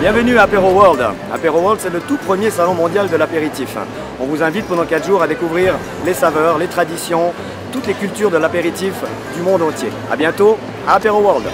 Bienvenue à Apéro World. Apéro World, c'est le tout premier salon mondial de l'apéritif. On vous invite pendant 4 jours à découvrir les saveurs, les traditions, toutes les cultures de l'apéritif du monde entier. A bientôt à Apéro World.